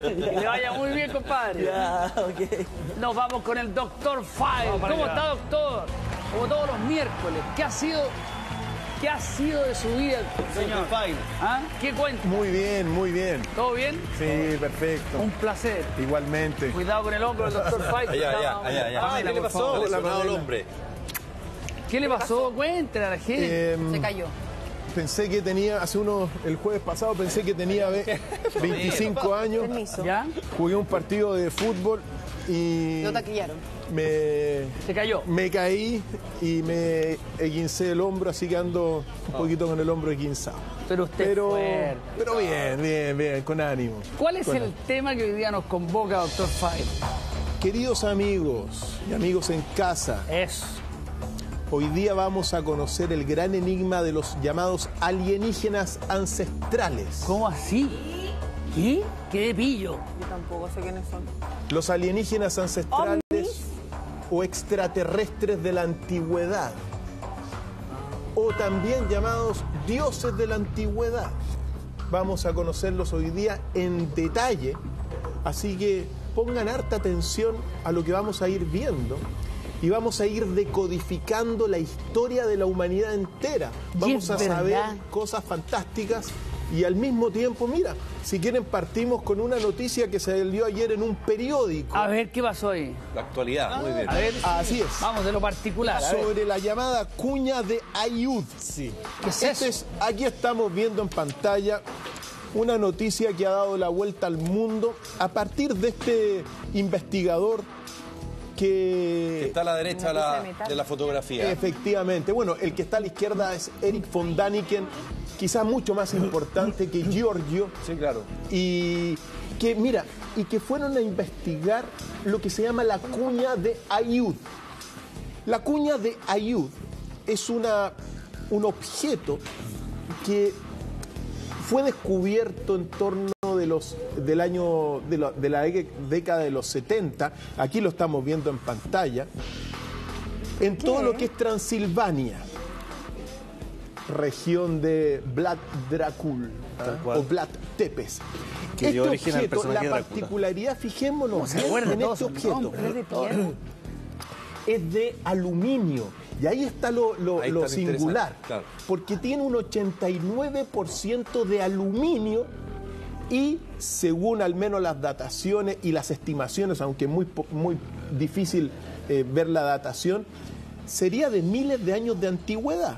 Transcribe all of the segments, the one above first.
Que le vaya muy bien, compadre. Ya, ok. Nos vamos con el doctor File. ¿Cómo está, doctor? Como todos los miércoles. ¿Qué ha sido, qué ha sido de su vida, señor? File. ¿Ah? ¿Qué cuenta? Muy bien, muy bien. ¿Todo bien? Sí, perfecto. Un placer. Igualmente. Cuidado con el hombro del doctor File. Allá, allá, allá, allá. Ah, ¿qué le pasó? Lesionado el hombre. ¿Qué le pasó? Cuéntale a la gente. Em, Se cayó. Pensé que tenía, hace unos, el jueves pasado pensé que tenía ve- 25 años. Permiso. ¿Ya? Jugué un partido de fútbol y Lo taquillaron. me, Se cayó. me caí y me esguincé el hombro, así que ando un poquito con el hombro esguinzado. Pero usted Pero, fuerte. pero bien, bien, bien, con ánimo. ¿Cuál es Con el tema que hoy día nos convoca, doctor File? Queridos amigos y amigos en casa, Eso. Hoy día vamos a conocer el gran enigma de los llamados alienígenas ancestrales. ¿Cómo así? ¿Qué? ¿Qué pillo? Yo tampoco sé quiénes son. Los alienígenas ancestrales o extraterrestres de la antigüedad. O también llamados dioses de la antigüedad. Vamos a conocerlos hoy día en detalle. Así que pongan harta atención a lo que vamos a ir viendo. Y vamos a ir decodificando la historia de la humanidad entera. Vamos a saber verdad. cosas fantásticas y al mismo tiempo, mira, si quieren partimos con una noticia que se dio ayer en un periódico. A ver, ¿qué pasó ahí? La actualidad, muy bien. A ver. Así es. Vamos de lo particular. Sobre la llamada cuña de Ayud. Sí. ¿Qué es Este eso? aquí estamos viendo en pantalla una noticia que ha dado la vuelta al mundo a partir de este investigador que... Está a la derecha de la, de fotografía. Efectivamente. Bueno, el que está a la izquierda es Eric von Daniken, quizás mucho más importante que Giorgio. Sí, claro. y que, mira, y que fueron a investigar lo que se llama la cuña de Ayud. La cuña de Ayud es una, un objeto que fue descubierto en torno los, del año, de la, de la dé- década de los 70, aquí lo estamos viendo en pantalla, en todo lo que es Transilvania, región de Vlad Dracul cual. o Vlad Tepes. Que Este objeto, la de particularidad, fijémonos bien en todos este objeto nombre? ¿Es de aluminio. Y ahí está lo, lo- Ahí lo está lo singular. claro. Porque tiene un 89% de aluminio y según al menos las dataciones y las estimaciones, aunque muy, muy difícil eh, ver la datación, sería de miles de años de antigüedad.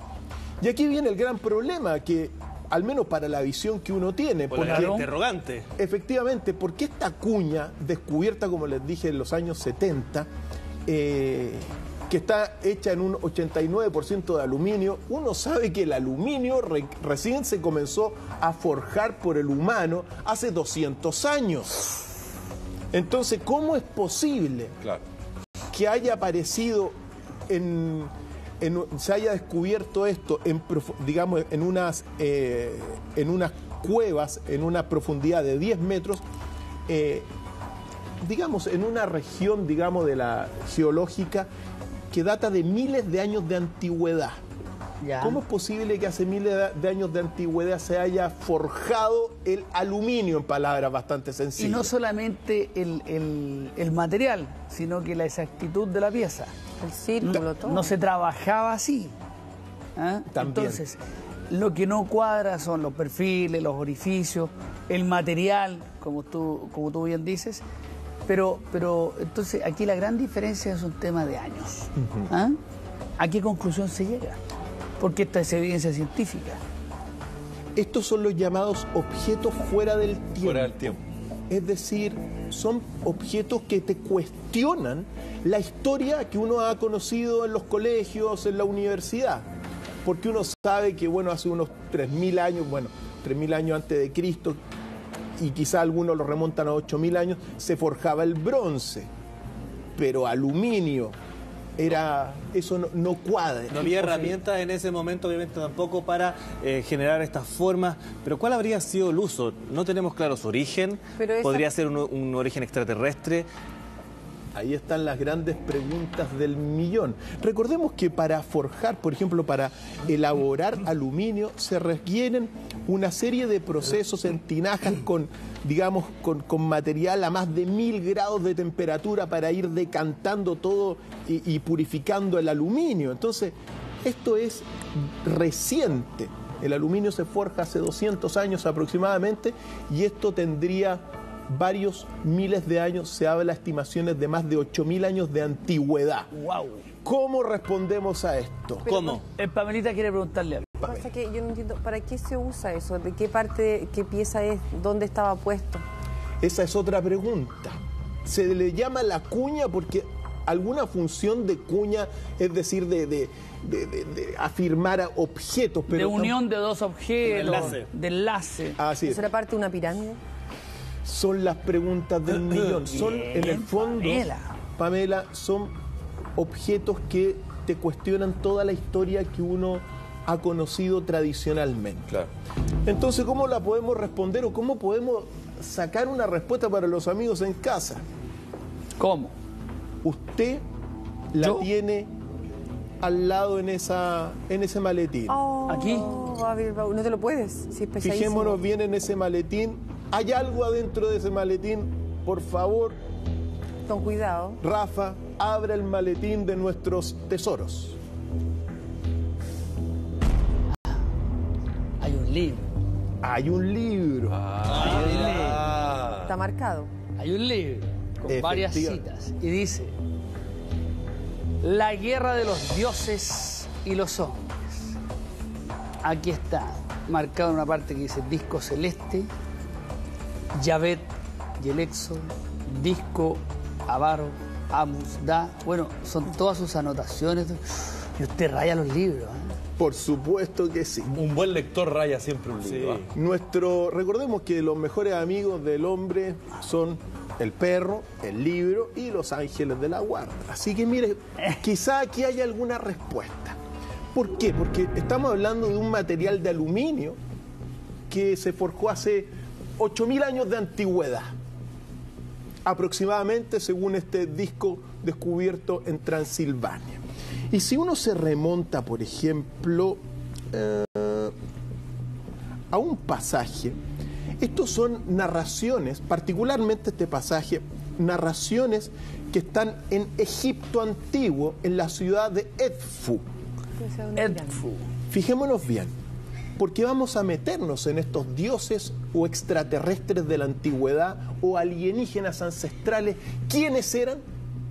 Y aquí viene el gran problema, que al menos para la visión que uno tiene, Por la porque- interrogante. Efectivamente, porque esta cuña, descubierta, como les dije, en los años 70, eh, que está hecha en un 89% de aluminio, uno sabe que el aluminio re- recién se comenzó a forjar por el humano hace 200 años. Entonces, ¿cómo es posible Claro. que haya aparecido en, en- se haya descubierto esto en digamos en unas eh, en unas cuevas en una profundidad de 10 metros eh, digamos en una región digamos de la geológica que data de miles de años de antigüedad Ya. ¿Cómo es posible que hace miles de- años de antigüedad se haya forjado el aluminio en palabras bastante Y sencillas? no solamente el, el- el material, sino que la exactitud de la pieza. El círculo, todo. No se trabajaba así. ¿ah? También. Entonces, lo que no cuadra son los perfiles, los orificios, el material, como tú, como tú bien dices. Pero, pero entonces aquí la gran diferencia es un tema de años. ¿ah? ¿A qué conclusión se llega? Porque esta es evidencia científica. Estos son los llamados objetos fuera del tiempo. Fuera del tiempo. Es decir, son objetos que te cuestionan la historia que uno ha conocido en los colegios, en la universidad. Porque uno sabe que, bueno, hace unos 3.000 años, bueno, 3.000 años antes de Cristo, y quizá algunos lo remontan a 8.000 años, se forjaba el bronce. Pero aluminio, era eso no, no cuadra. No había herramientas en ese momento, obviamente tampoco para eh, generar estas formas, pero ¿cuál habría sido el uso? No tenemos claro su origen, Pero esa- podría ser un, un origen extraterrestre. Ahí están las grandes preguntas del millón. Recordemos que para forjar, por ejemplo, para elaborar aluminio, se requieren una serie de procesos en tinajas con, digamos, con, material a más de mil grados de temperatura para ir decantando todo y, y purificando el aluminio. Entonces, esto es reciente. El aluminio se forja hace 200 años aproximadamente y esto tendría varios miles de años, se habla estimaciones de más de 8.000 años de antigüedad. ¡Wow! ¿Cómo respondemos a esto? ¿Cómo? El Pamelita quiere preguntarle algo. Pasa que yo no entiendo, ¿para qué se usa eso? ¿De qué parte, qué pieza es? ¿Dónde estaba puesto? Esa es otra pregunta. Se le llama la cuña porque alguna función de cuña, es decir, de, de- de- de- de afirmar a objetos, pero de unión de dos objetos. Un enlace. De enlace. Así es. ¿Eso era parte de una pirámide? Son las preguntas del millón. Son, en el fondo, Pamela. Pamela, son objetos que te cuestionan toda la historia que uno ha conocido tradicionalmente. Claro. Entonces, ¿cómo la podemos responder o cómo podemos sacar una respuesta para los amigos en casa? ¿Cómo? Usted la Yo- tiene al lado en, esa, en ese maletín. Aquí. Oh, no te lo puedes, si es. Fijémonos bien en ese maletín. ¿Hay algo adentro de ese maletín? Por favor, Con cuidado. Rafa, abre el maletín de nuestros tesoros. Hay un libro. Hay un libro. Está marcado. Hay un libro con varias citas. Y dice: La guerra de los dioses y los hombres. Aquí está, marcado en una parte que dice disco celeste, Yavet, Yelexo, disco, Avaro, Amus, Da. Bueno, son todas sus anotaciones. Y usted raya los libros. ¿eh? Por supuesto que sí. Un buen lector raya siempre un libro. ¿ah? Nuestro, recordemos que los mejores amigos del hombre son el perro, el libro y los ángeles de la guarda. Así que mire, quizá aquí haya alguna respuesta. ¿Por qué? Porque estamos hablando de un material de aluminio que se forjó hace 8.000 años de antigüedad, aproximadamente según este disco descubierto en Transilvania. Y si uno se remonta, por ejemplo, eh, a un pasaje, estos son narraciones, particularmente este pasaje, narraciones que están en Egipto antiguo, en la ciudad de Edfu. Edfu. Fijémonos bien, porque vamos a meternos en estos dioses o extraterrestres de la antigüedad o alienígenas ancestrales, quiénes eran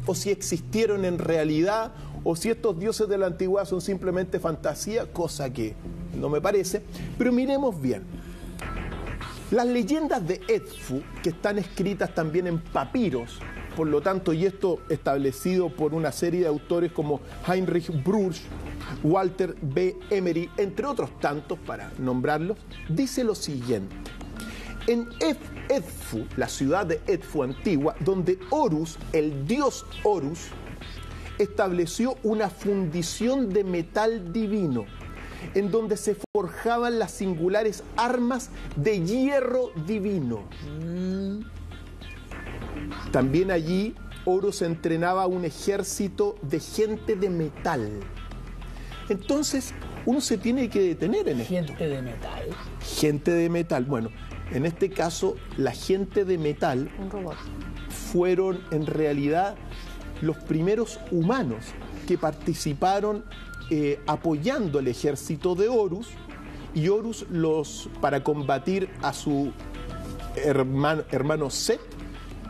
o si existieron en realidad o si estos dioses de la antigüedad son simplemente fantasía, cosa que no me parece, pero miremos bien. Las leyendas de Edfu, que están escritas también en papiros, por lo tanto, y esto establecido por una serie de autores como Heinrich Bruch, Walter B. Emery, entre otros tantos, para nombrarlos, dice lo siguiente. En Edfu, la ciudad de Edfu antigua, donde Horus, el dios Horus, estableció una fundición de metal divino, en donde se forjaban las singulares armas de hierro divino. También allí Horus entrenaba a un ejército de gente de metal. Entonces, uno se tiene que detener en esto. Gente de metal. Gente de metal. Bueno, en este caso, la gente de metal Un robot. fueron en realidad los primeros humanos que participaron eh, apoyando el ejército de Horus y Horus los para combatir a su hermano, hermano Set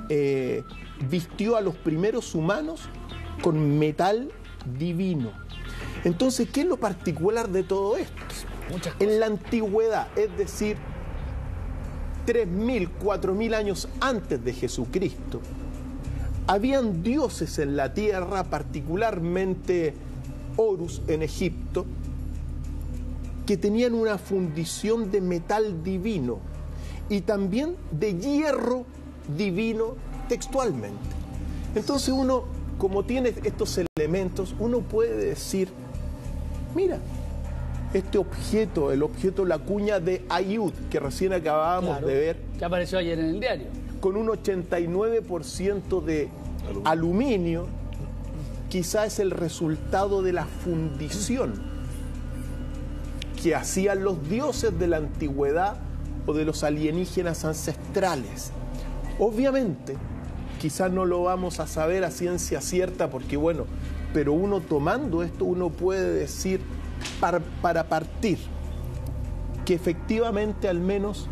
eh, vistió a los primeros humanos con metal divino. Entonces, ¿qué es lo particular de todo esto? En la antigüedad, es decir, 3.000, 4.000 años antes de Jesucristo, habían dioses en la tierra, particularmente Horus en Egipto, que tenían una fundición de metal divino y también de hierro divino textualmente. Entonces uno, como tiene estos elementos, uno puede decir, mira, este objeto, el objeto la cuña de Ayud, que recién acabábamos Claro, de ver, Que apareció ayer en el diario. con un 89% de aluminio, quizá es el resultado de la fundición que hacían los dioses de la antigüedad o de los alienígenas ancestrales. Obviamente, quizás no lo vamos a saber a ciencia cierta porque bueno, pero uno tomando esto uno puede decir para, para partir que efectivamente al menos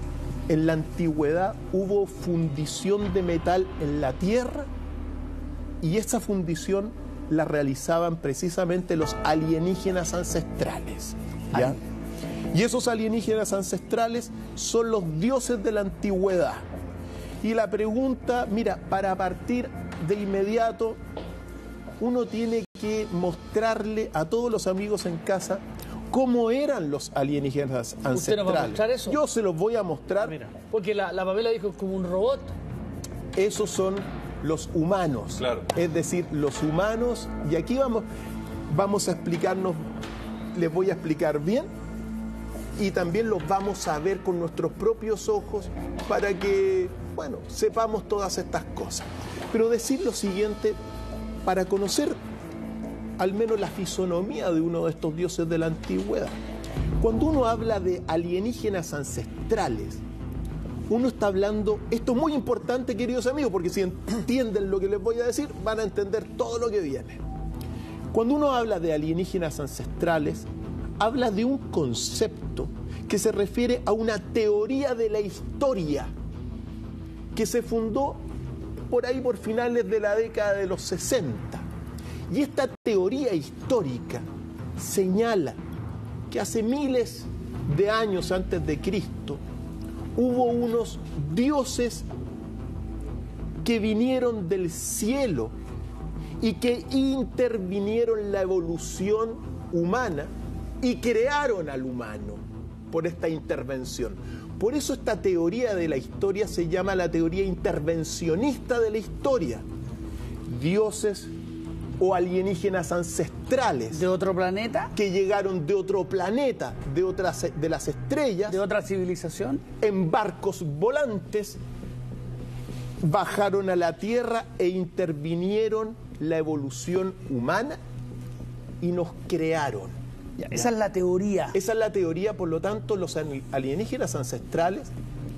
en la antigüedad hubo fundición de metal en la tierra y esa fundición la realizaban precisamente los alienígenas ancestrales. ¿ya? Y esos alienígenas ancestrales son los dioses de la antigüedad. Y la pregunta, mira, para partir de inmediato, uno tiene que mostrarle a todos los amigos en casa cómo eran los alienígenas ¿Usted nos va a ancestrales. mostrar eso? Yo se los voy a mostrar. Porque la, la Pamela dijo como un robot. Esos son los humanos. Claro. Es decir, los humanos. Y aquí vamos, vamos a explicarnos, les voy a explicar bien. Y también los vamos a ver con nuestros propios ojos para que, bueno, sepamos todas estas cosas. Pero decir lo siguiente, para conocer al menos la fisonomía de uno de estos dioses de la antigüedad. Cuando uno habla de alienígenas ancestrales, uno está hablando, esto es muy importante queridos amigos, porque si entienden lo que les voy a decir, van a entender todo lo que viene. Cuando uno habla de alienígenas ancestrales, habla de un concepto que se refiere a una teoría de la historia que se fundó por ahí por finales de la década de los 60. Y esta teoría histórica señala que hace miles de años antes de Cristo hubo unos dioses que vinieron del cielo y que intervinieron la evolución humana y crearon al humano por esta intervención. Por eso esta teoría de la historia se llama la teoría intervencionista de la historia. Dioses o alienígenas ancestrales De otro planeta, que llegaron de otro planeta, de otras de las estrellas, de otra civilización. en barcos volantes, bajaron a la Tierra e intervinieron la evolución humana y nos crearon. Ya, Esa es la teoría. Esa es la teoría, por lo tanto, los alienígenas ancestrales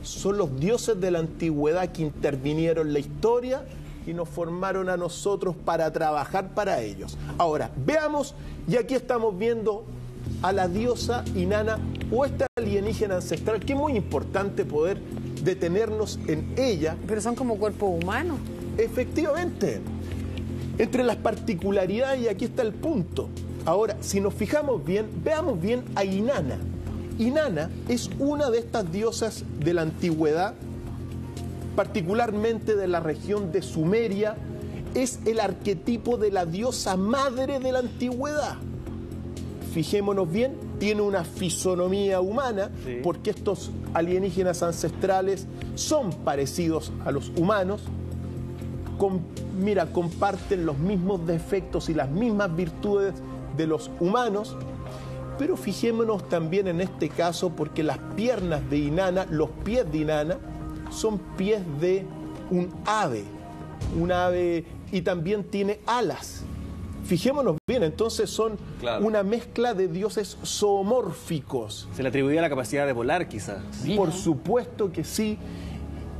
son los dioses de la antigüedad que intervinieron en la historia y nos formaron a nosotros para trabajar para ellos. Ahora, veamos, y aquí estamos viendo a la diosa Inanna o esta alienígena ancestral, que es muy importante poder detenernos en ella Pero son como cuerpos humanos. Efectivamente. Entre las particularidades, y aquí está el punto. Ahora, si nos fijamos bien, veamos bien a Inanna. Inanna es una de estas diosas de la antigüedad, particularmente de la región de Sumeria, es el arquetipo de la diosa madre de la antigüedad. Fijémonos bien, tiene una fisonomía humana, Sí. porque estos alienígenas ancestrales son parecidos a los humanos, mira, comparten los mismos defectos y las mismas virtudes de los humanos, pero fijémonos también en este caso porque las piernas de Inanna, los pies de Inanna, son pies de un ave, un ave y también tiene alas. Fijémonos bien, entonces son Claro. una mezcla de dioses zoomórficos. Se le atribuía la capacidad de volar, quizás. Por supuesto que sí.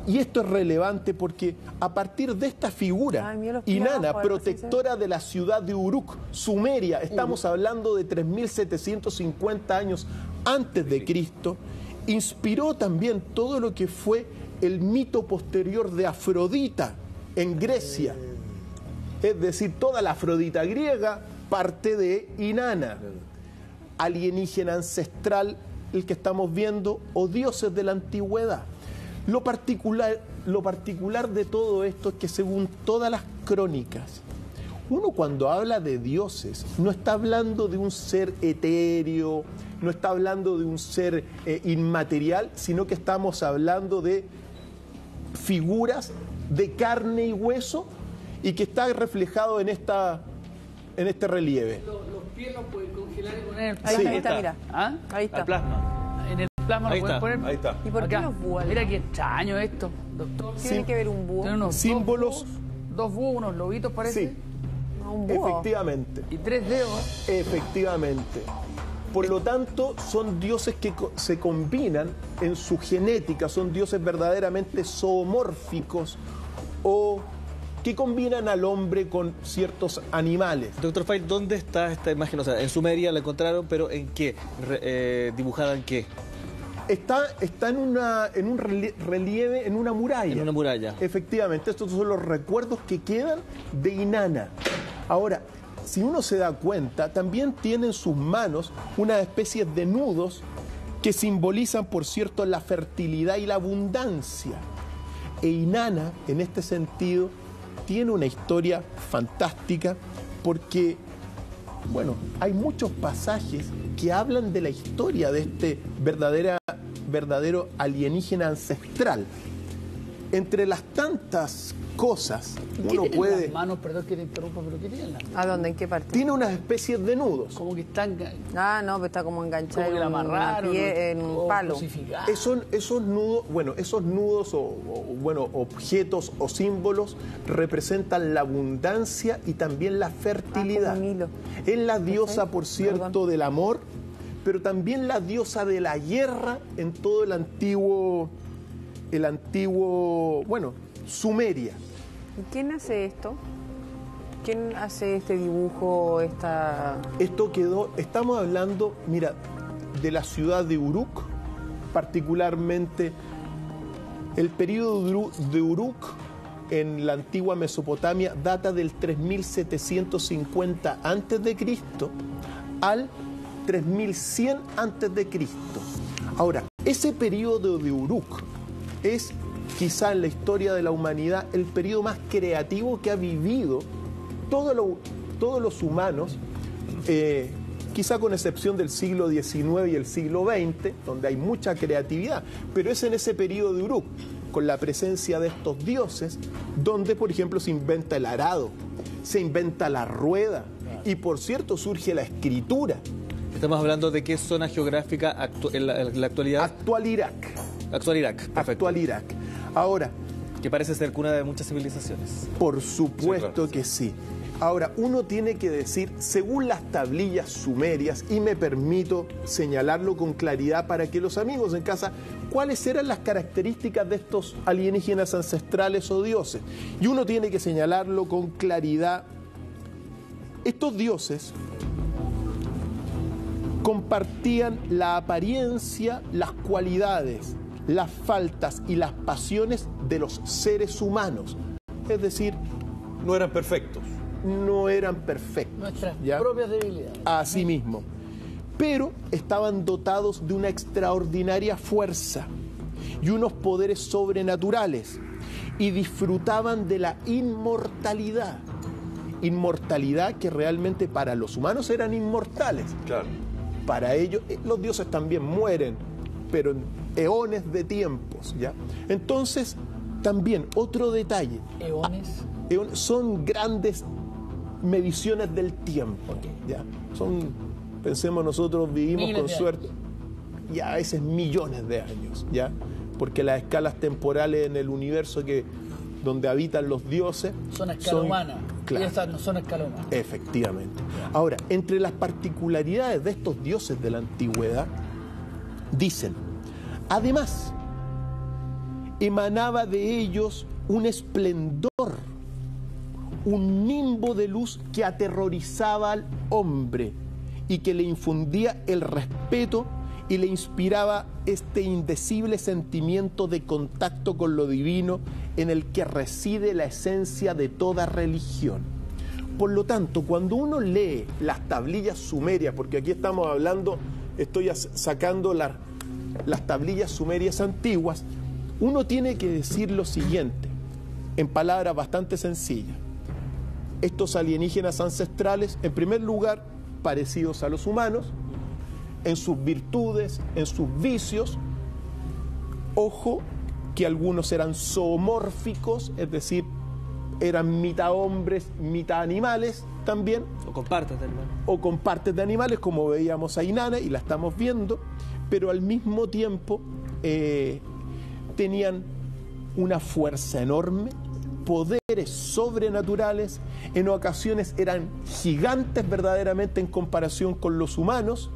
Y esto es relevante porque a partir de esta figura, Inanna, protectora de la ciudad de Uruk, Sumeria, estamos hablando de 3.750 años antes de Cristo, inspiró también todo lo que fue el mito posterior de Afrodita en Grecia. Es decir, toda la Afrodita griega parte de Inanna alienígena ancestral el que estamos viendo o dioses de la antigüedad. Lo particular, lo particular de todo esto es que según todas las crónicas, uno cuando habla de dioses no está hablando de un ser etéreo, no está hablando de un ser eh, inmaterial, sino que estamos hablando de figuras de carne y hueso y que está reflejado en, esta, en este relieve. Los, pies los pueden congelar y poner en el Ahí Sí. ahí está. mira. ¿Ah? Ahí está. el plasma Ahí lo pueden está, poner. Ahí está. ¿Y por qué Acá. los búhos? Mira qué extraño esto, doctor. ¿Qué tiene que ver un búho? Unos símbolos, dos búhos, unos lobitos parece. Sí, Un búho. efectivamente. Y tres dedos. Efectivamente. Por lo tanto, son dioses que co- se combinan en su genética, son dioses verdaderamente zoomórficos o que combinan al hombre con ciertos animales. Doctor Fay, ¿dónde está esta imagen? O sea, en Sumeria la encontraron, pero ¿en qué? Re- eh, ¿Dibujada en qué? Está, está en, una, en un relie- relieve, en una muralla. En una muralla. Efectivamente, estos son los recuerdos que quedan de Inanna. Ahora, si uno se da cuenta, también tiene en sus manos una especie de nudos que simbolizan, por cierto, la fertilidad y la abundancia. E Inanna, en este sentido, tiene una historia fantástica porque, bueno, hay muchos pasajes que hablan de la historia de este verdadera, verdadero alienígena ancestral. Entre las tantas cosas, ¿Qué uno puede... las manos? Perdón que te interrumpa, pero ¿qué tienen las manos? ¿A dónde? ¿En qué parte? Tiene unas especies de nudos. Como que están Ah, no, pero está como enganchado como que la amarraron. pie- o- en un palo. Esos, esos nudos, bueno, esos nudos o, o, bueno, objetos o símbolos representan la abundancia y también la fertilidad. Ah. Es la diosa, por cierto, Perdón. del amor, pero también la diosa de la guerra en todo el antiguo, el antiguo, bueno, Sumeria. ¿Y quién hace esto? ¿Quién hace este dibujo, esta... Esto quedó, estamos hablando, mira, de la ciudad de Uruk, particularmente el periodo de Uru- de Uruk en la antigua Mesopotamia data del 3750 a.C. al 3100 a.C. Ahora, ese periodo de Uruk es quizá en la historia de la humanidad el periodo más creativo que ha vivido todo lo- todos los humanos, eh, quizá con excepción del siglo XIX y el siglo XX, donde hay mucha creatividad, pero es en ese periodo de Uruk, con la presencia de estos dioses, donde, por ejemplo, se inventa el arado, se inventa la rueda, y por cierto surge la escritura, Estamos hablando de qué zona geográfica actu- en, la, en la actualidad. actual Irak, Actual Irak. Perfecto. actual Irak. Ahora, Que parece ser cuna de muchas civilizaciones. Por supuesto Sí, claro. que sí. Ahora, uno tiene que decir, según las tablillas sumerias, y me permito señalarlo con claridad para que los amigos en casa, cuáles eran las características de estos alienígenas ancestrales o dioses. Y uno tiene que señalarlo con claridad. Estos dioses compartían la apariencia, las cualidades, las faltas y las pasiones de los seres humanos. Es decir, No eran perfectos. no eran perfectos. Nuestras ¿ya? propias debilidades. Así mismo. Pero estaban dotados de una extraordinaria fuerza y unos poderes sobrenaturales y disfrutaban de la inmortalidad. Inmortalidad que realmente para los humanos eran inmortales. Claro. Para ellos, eh, los dioses también mueren, pero en eones de tiempos, ¿ya? Entonces, también otro detalle, Eones. eon- son grandes mediciones del tiempo, ¿ya? Son, pensemos nosotros vivimos Miles con suerte, y a veces millones de años, ¿ya? Porque las escalas temporales en el universo que donde habitan los dioses Son escala humana. Claro. Y no son escala humana. Efectivamente. Ahora, entre las particularidades de estos dioses de la antigüedad, dicen, además, emanaba de ellos un esplendor, un nimbo de luz que aterrorizaba al hombre y que le infundía el respeto y le inspiraba este indecible sentimiento de contacto con lo divino en el que reside la esencia de toda religión. Por lo tanto, cuando uno lee las tablillas sumerias, porque aquí estamos hablando, estoy sacando la- las tablillas sumerias antiguas, uno tiene que decir lo siguiente, en palabras bastante sencillas. Estos alienígenas ancestrales, en primer lugar, parecidos a los humanos, en sus virtudes, en sus vicios. Ojo que algunos eran zoomórficos, es decir, eran mitad hombres, mitad animales también, O compártete, hermano. o con partes de animales, como veíamos a Inanna y la estamos viendo, pero al mismo tiempo eh, tenían una fuerza enorme, poderes sobrenaturales, en ocasiones eran gigantes verdaderamente en comparación con los humanos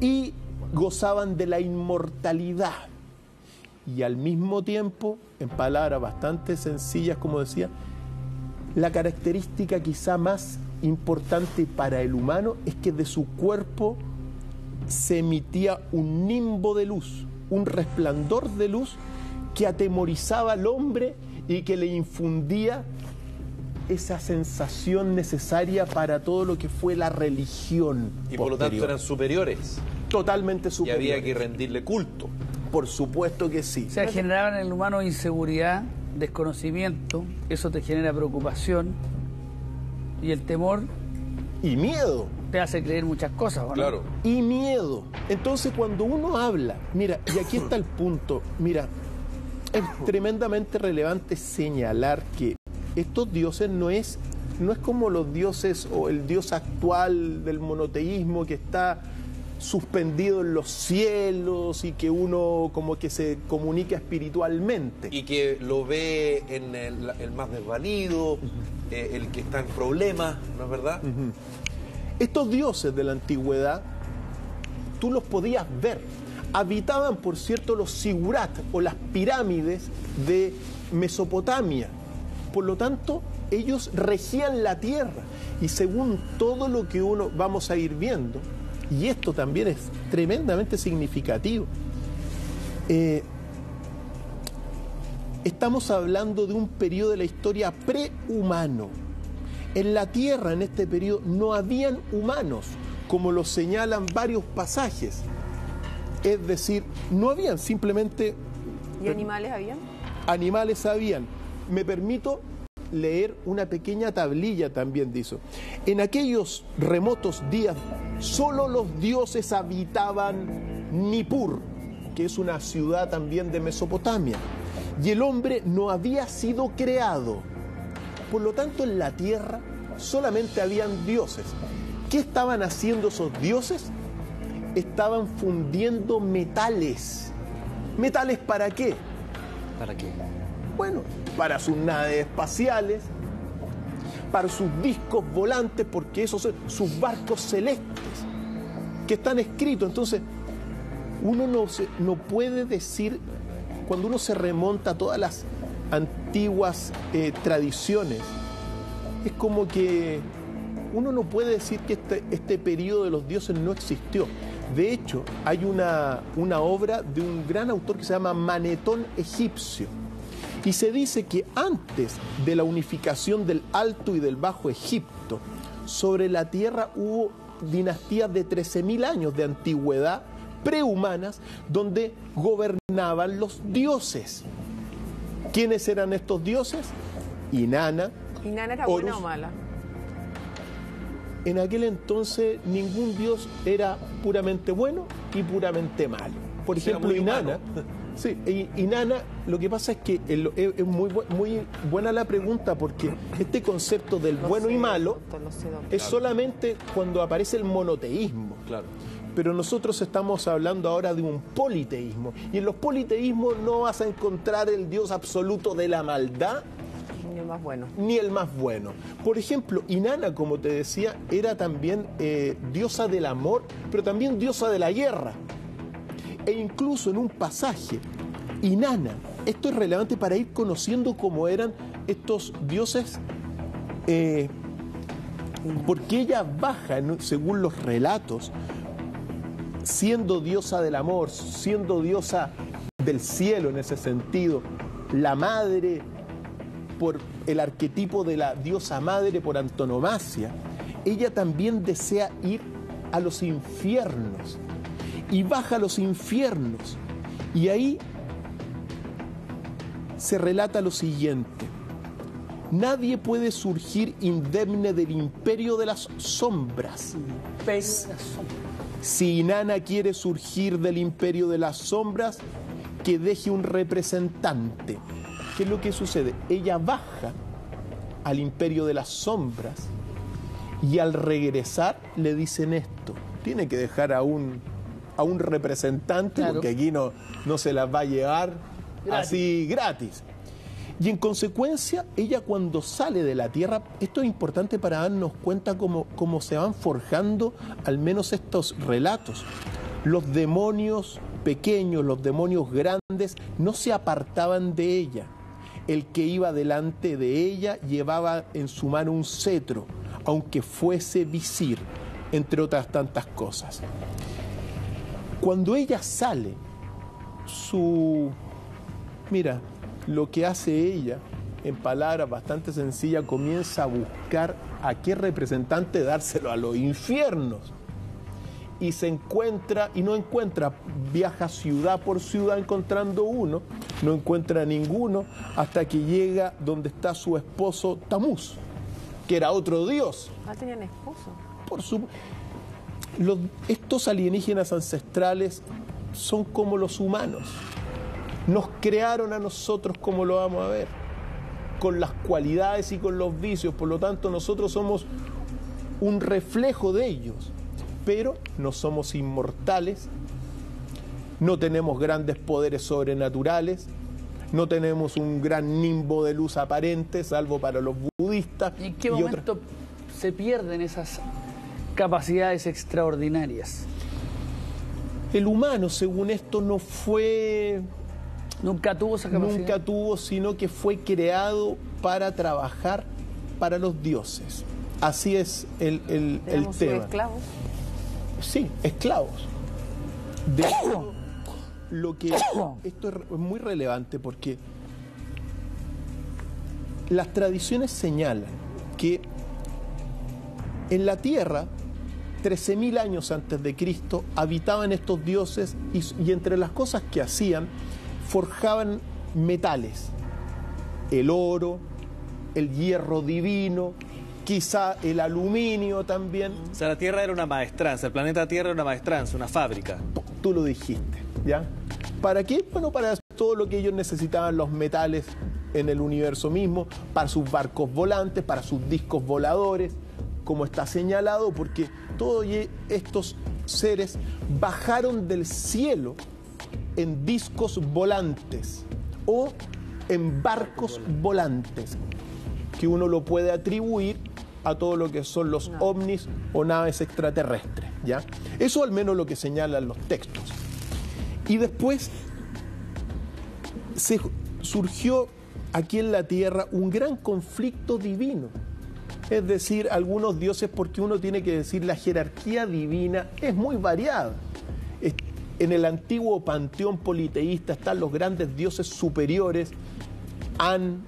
y gozaban de la inmortalidad. Y al mismo tiempo, en palabras bastante sencillas, como decía, la característica quizá más importante para el humano es que de su cuerpo se emitía un nimbo de luz, un resplandor de luz que atemorizaba al hombre y que le infundía esa sensación necesaria para todo lo que fue la religión. Y por lo tanto eran superiores. totalmente Y superiores. había que rendirle culto. Por supuesto que sí. O sea, generaban en el humano inseguridad, desconocimiento, eso te genera preocupación y el temor Y miedo. te hace creer muchas cosas, ¿o no? Claro. y miedo. Entonces cuando uno habla, mira, y aquí está el punto, mira, es tremendamente relevante señalar que estos dioses no es, no es como los dioses o el dios actual del monoteísmo que está suspendido en los cielos y que uno como que se comunica espiritualmente. Y que lo ve en el, el más desvalido, eh, el que está en problemas, ¿no es verdad? Estos dioses de la antigüedad, tú los podías ver. Habitaban, por cierto, los sigurat o las pirámides de Mesopotamia. Por lo tanto, ellos regían la tierra. Y según todo lo que uno vamos a ir viendo, y esto también es tremendamente significativo, eh, estamos hablando de un periodo de la historia prehumano. En la tierra en este periodo no habían humanos, como lo señalan varios pasajes. Es decir, no habían simplemente ¿Y animales habían? animales habían. Me permito leer una pequeña tablilla también dice. En aquellos remotos días solo los dioses habitaban Nippur, que es una ciudad también de Mesopotamia, y el hombre no había sido creado. Por lo tanto, en la tierra solamente habían dioses. ¿Qué estaban haciendo esos dioses? Estaban fundiendo metales. ¿Metales para qué? ¿Para qué? Bueno, para sus naves espaciales, para sus discos volantes, porque esos son sus barcos celestes que están escritos. Entonces, uno no, no puede decir, cuando uno se remonta a todas las antiguas eh, tradiciones, es como que uno no puede decir que este, este periodo de los dioses no existió. De hecho, hay una, una obra de un gran autor que se llama Manetón Egipcio. Y se dice que antes de la unificación del Alto y del Bajo Egipto, sobre la tierra hubo dinastías de 13.000 años de antigüedad prehumanas donde gobernaban los dioses. ¿Quiénes eran estos dioses? Inanna. ¿Y Nana era Horus. buena o mala? En aquel entonces ningún dios era puramente bueno y puramente malo. Por ejemplo, Inanna. Sí, y- Inanna, lo que pasa es que el- es, es muy, muy buena la pregunta porque este concepto del bueno y malo es solamente cuando aparece el monoteísmo. Claro. Pero nosotros estamos hablando ahora de un politeísmo. Y en los politeísmos no vas a encontrar el Dios absoluto de la maldad Ni el más bueno. ni el más bueno. Por ejemplo, Inanna, como te decía, era también eh, diosa del amor, pero también diosa de la guerra. E incluso en un pasaje, Inanna, esto es relevante para ir conociendo cómo eran estos dioses, eh, porque ella baja, según los relatos, siendo diosa del amor, siendo diosa del cielo en ese sentido, la madre por el arquetipo de la diosa madre por antonomasia, ella también desea ir a los infiernos y baja a los infiernos. Y ahí se relata lo siguiente. Nadie puede surgir indemne del imperio de las sombras. Si Inanna quiere surgir del imperio de las sombras, que deje un representante. ¿Qué es lo que sucede? Ella baja al imperio de las sombras y al regresar le dicen esto. Tiene que dejar a un, a un representante Claro. porque aquí no, no se las va a llevar Gratis. así gratis. Y en consecuencia, ella cuando sale de la tierra, esto es importante para darnos cuenta cómo, cómo se van forjando al menos estos relatos. Los demonios pequeños, los demonios grandes, no se apartaban de ella. El que iba delante de ella llevaba en su mano un cetro, aunque fuese visir, entre otras tantas cosas. Cuando ella sale, su... Mira, lo que hace ella, en palabras bastante sencillas, comienza a buscar a qué representante dárselo a los infiernos. Y se encuentra, y no encuentra, viaja ciudad por ciudad encontrando uno, no encuentra ninguno, hasta que llega donde está su esposo Tamuz, que era otro dios. Ah, tenían esposo. Por su... Los- estos alienígenas ancestrales son como los humanos. Nos crearon a nosotros como lo vamos a ver, con las cualidades y con los vicios. Por lo tanto, nosotros somos un reflejo de ellos, pero no somos inmortales, no tenemos grandes poderes sobrenaturales, no tenemos un gran nimbo de luz aparente, salvo para los budistas. ¿Y en qué otras- momento se pierden esas capacidades extraordinarias? El humano, según esto, no fue Nunca tuvo esa capacidad. nunca tuvo, sino que fue creado para trabajar para los dioses. Así es el, el- el tema. esclavos. Sí, esclavos. De hecho, lo que esto es muy relevante porque las tradiciones señalan que en la tierra 13.000 años antes de Cristo habitaban estos dioses y, y entre las cosas que hacían forjaban metales, el oro, el hierro divino, quizá el aluminio también. O sea, la Tierra era una maestranza, el planeta Tierra era una maestranza, una fábrica. Tú lo dijiste, ¿ya? ¿Para qué? Bueno, para todo lo que ellos necesitaban, los metales en el universo mismo, para sus barcos volantes, para sus discos voladores, como está señalado, porque todos estos seres bajaron del cielo en discos volantes o en barcos volantes, que uno lo puede atribuir a todo lo que son los ovnis o naves extraterrestres, ¿ya? Eso al menos lo que señalan los textos. Y después se surgió aquí en la tierra un gran conflicto divino. Es decir, algunos dioses, porque uno tiene que decir la jerarquía divina es muy variada. En el antiguo panteón politeísta están los grandes dioses superiores, An,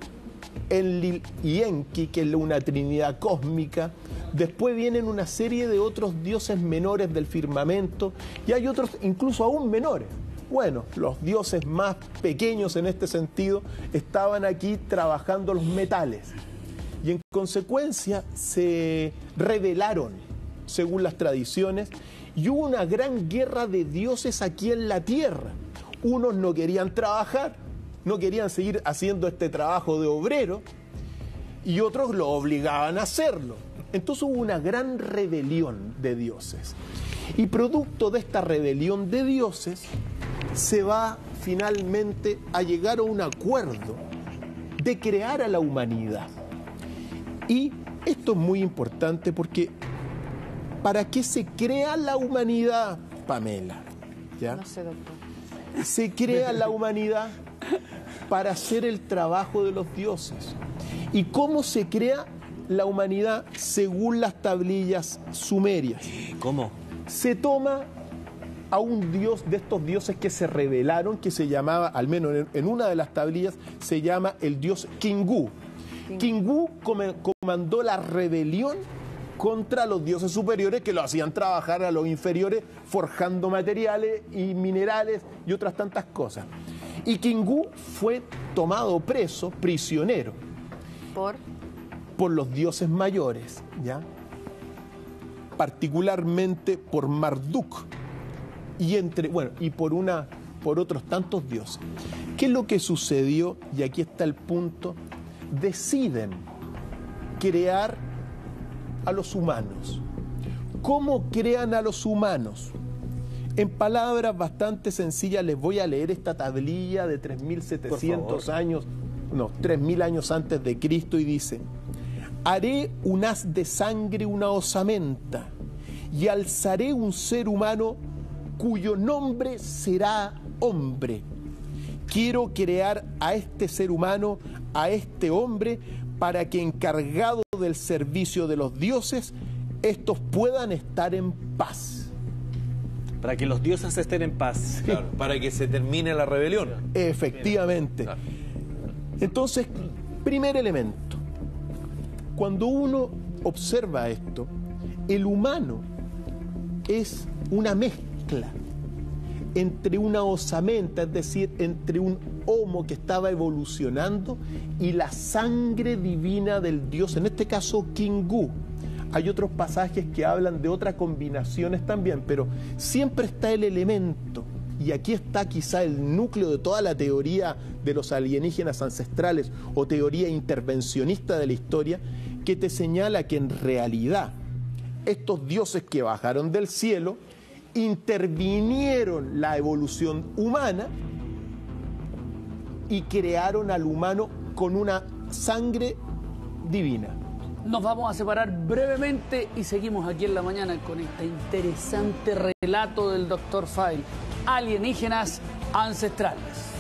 Enlil y Enki, que es una trinidad cósmica. Después vienen una serie de otros dioses menores del firmamento y hay otros incluso aún menores. Bueno, los dioses más pequeños en este sentido estaban aquí trabajando los metales y en consecuencia se rebelaron, según las tradiciones, y hubo una gran guerra de dioses aquí en la tierra. Unos no querían trabajar, no querían seguir haciendo este trabajo de obrero, y otros lo obligaban a hacerlo. Entonces hubo una gran rebelión de dioses. Y producto de esta rebelión de dioses, se va finalmente a llegar a un acuerdo de crear a la humanidad. Y esto es muy importante porque ¿para qué se crea la humanidad, Pamela? ¿Ya? No sé, doctor. Se crea la humanidad para hacer el trabajo de los dioses. ¿Y cómo se crea la humanidad según las tablillas sumerias? ¿Cómo? se toma a un dios de estos dioses que se revelaron, que se llamaba, al menos en, en una de las tablillas, se llama el dios Kingu. Kingu comandó la rebelión contra los dioses superiores que lo hacían trabajar a los inferiores forjando materiales y minerales y otras tantas cosas. Y Kingu fue tomado preso, prisionero, Por. por los dioses mayores, ¿ya? particularmente por Marduk y entre bueno y por una por otros tantos dioses. ¿Qué es lo que sucedió? Y aquí está el punto. Deciden crear a los humanos. ¿Cómo crean a los humanos? En palabras bastante sencillas les voy a leer esta tablilla de Por 3.700 favor. años unos 3.000 años antes de Cristo y dice, haré un haz de sangre una osamenta y alzaré un ser humano cuyo nombre será hombre. Quiero crear a este ser humano, a este hombre, para que encargado del servicio de los dioses, estos puedan estar en paz. Para que los dioses estén en paz. Claro, para que se termine la rebelión. Efectivamente. Entonces, primer elemento, cuando uno observa esto, el humano es una mezcla entre una osamenta, es decir, entre un homo que estaba evolucionando y la sangre divina del dios, en este caso Kingu. Hay otros pasajes que hablan de otras combinaciones también, pero siempre está el elemento, y aquí está quizá el núcleo de toda la teoría de los alienígenas ancestrales o teoría intervencionista de la historia, que te señala que en realidad estos dioses que bajaron del cielo intervinieron la evolución humana y crearon al humano con una sangre divina. Nos vamos a separar brevemente y seguimos aquí en la mañana con este interesante relato del Dr. File, alienígenas ancestrales.